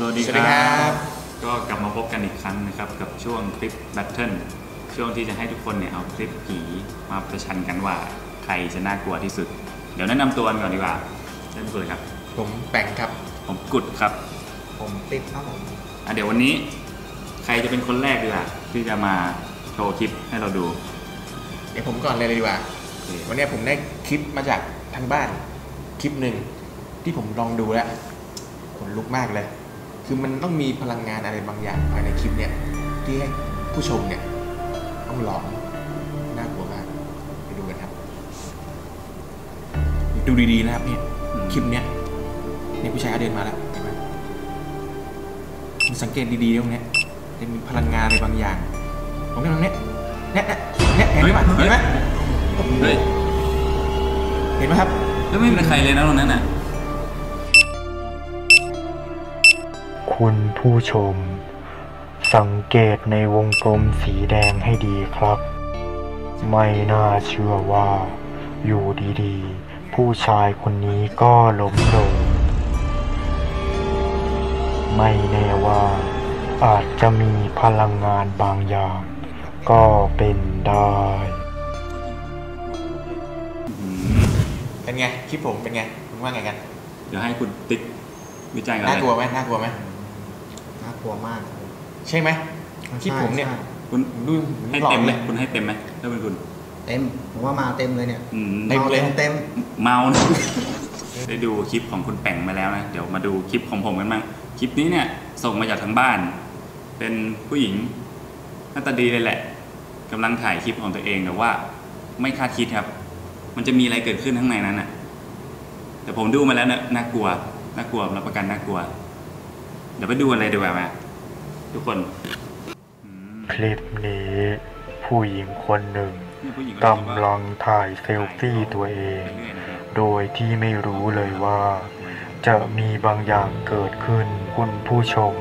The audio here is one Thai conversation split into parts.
สวัสดีสวัสคดีครัรับบก็กลับมาพบกันอีกครั้งนะครับกับช่วงคลิปแบทเทิลช่วงที่จะให้ทุกคนเนี่ยเอาคลิปผีมาประชันกันว่าใครจะน่ากลัวที่สุด เดี๋ยวแนะนำตัวกันก่อนดีกว่าเริ่มเลยครับ ผมแป่งครับ ผมกุดครับ ผมติ๊บครับผมอะเดี๋ยววันนี้ใครจะเป็นคนแรกดีกว่าที่จะมาโชว์คลิปให้เราดู เดี๋ยวผมก่อนเลยดีกว่าโอเควันนี้ผมได้คลิปมาจากทางบ้าน คลิปหนึ่งที่ผมลองดูแล้วขนลุกมากเลย คือมันต้องมีพลังงานอะไรบางอย่างภายในคลิปเนี่ยที่ให้ผู้ชมเนี่ยต้องหลอนน่ากลัวมากไปดูกันครับ ดูดีๆนะครับเนี่ยอืมคลิปเนี้ยเนี่ยผู้ชายเขาเดินมาแล้วเห็นไหมคุณสังเกตดีๆตรงเนี้ยจะมีพลังงานอะไรบางอย่างตรงนี้ตรงเนี้ยเนี่ยเนี่ยเนี่ยเห็นไหมเห็นไหมเฮ้ยเห็นไหมครับแล้วไม่มีใครเลยนะตรงนั้นอะ คุณผู้ชม สังเกตในวงกลมสีแดงให้ดีครับ ไม่น่าเชื่อว่า อยู่ดีๆ ผู้ชายคนนี้ก็ล้มลง ไม่แน่ว่า อาจจะมีพลังงานบางอย่าง ก็เป็นได้เป็นไงคลิปผมเป็นไง คุณว่าไงกัน เดี๋ยวให้คุณติ๊กวิจัยกันน่าเลยกลัวไหมน่ากลัวไหมน่า กลัวมาก ใช่ไหมคลิปผมเนี่ยใช่คุณผมดูให้หลอเต็นมเลเลยยคุณให้เต็มไหมถ้าเป็นคุณ เต็มผมว่ามาเต็มเลยเนี่ยอืมเต็มเลยเต็มเมานะได้ดูคลิปของคุณแป่งมาแล้วนะ เดี๋ยวมาดูคลิปของผมกันบ้างคลิปนี้เนี่ย ส่งมาจากทางบ้าน เป็นผู้หญิงหน้าตาดีเลยแหละกำลังถ่ายคลิปของตัวเองแต่ว่า ไม่คาดคิดครับ มันจะมีอะไรเกิดขึ้นข้างในนั้นน่ะ แต่ผมดูมาแล้วนะน่ากลัวน่ากลัวรับประกันน่ากลัว เดี๋ยวไปดูอะไรดีกว่าไหมทุกคนอืมคลิปนี้ผู้หญิงคนหนึ่งเนี่ยผู้หญิงคนกนี้ำลังถ่ายเซลฟี่ตัวเองไปเรื่อยนะครับโดยที่ไม่รู้เลยว่า จะมีบางอย่างเกิดขึ้นคุณผู้ชม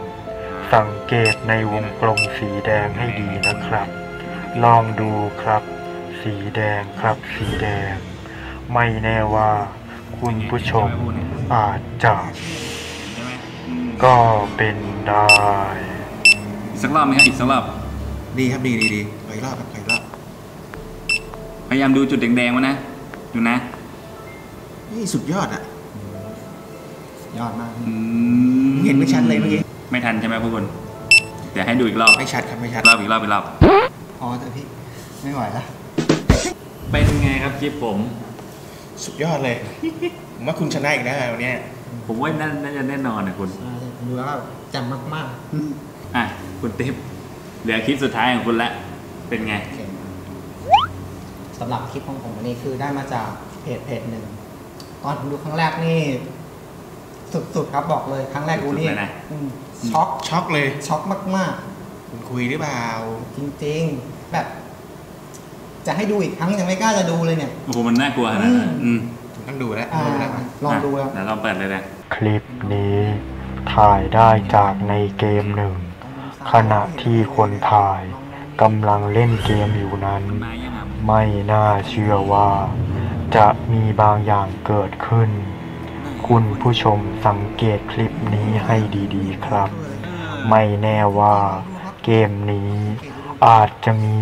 สังเกตในวงกลมสีแดงให้ดีนะครับ ลองดูครับ สีแดงครับสีแดง ไม่แน่ว่า คุณผู้ชมอาจจะใช่ไหมอืม ก็เป็นได้อีกสักรอบไหมครับอีกสักรอบดีครับดีดีดีขออีกรอบครับขออีกรอบพยายามดูจุดแดงๆไว้นะดูนะนี่สุดยอดอะยอดมากอืเห็นไม่ชัดเลยเมื่อกี้ไม่ทันใช่ไหมพวกคุณเดี๋ยวให้ดูอีกรอบไม่ชัดครับไม่ชัดรอบอีกรอบอีกรอบพอเถอะพี่ไม่ไหวแล้วเป็นไงครับคลิปผม สุดยอดเลยผมว่าคุณชนะอีกแล้ววันเนี้ย ผมว่าน่าน่าจะแน่นอนนะคุณดูแล้วจำมากอะคุณติ๊บเหลือคลิปสุดท้ายของคุณละ เป็นไงๆโอเคสำหรับคลิปของผมวันนี้คือได้มาจากเพจเพจหนึ่งตอนผมดูครั้งแรกนี่ สุดๆครับบอกเลยครั้งแรกดูนี่สุดๆเลยนะอืมช็อกช็อกเลย ช็อกมากคุณคุยหรือเปล่าๆจริง ๆ แบบ จะให้ดูอีกครั้งยังไม่กล้าจะดูเลยเนี่ยโอ้โหมันน่ากลัวขนาดนั้นอืมผม ต้องดูแล้วอ่าดูแล้วลองดูแล้วะเดี๋ยวลองเปิดเลยนะคลิปนี้ถ่ายได้จากในเกมหนึ่ง ขณะที่คนถ่ายกำลังเล่นเกมอยู่นั้นมันมายังครับไม่น่าเชื่อว่า จะมีบางอย่างเกิดขึ้น คุณผู้ชมสังเกตคลิปนี้ให้ดีๆครับ ไม่แน่ว่าเกมนี้อาจจะมี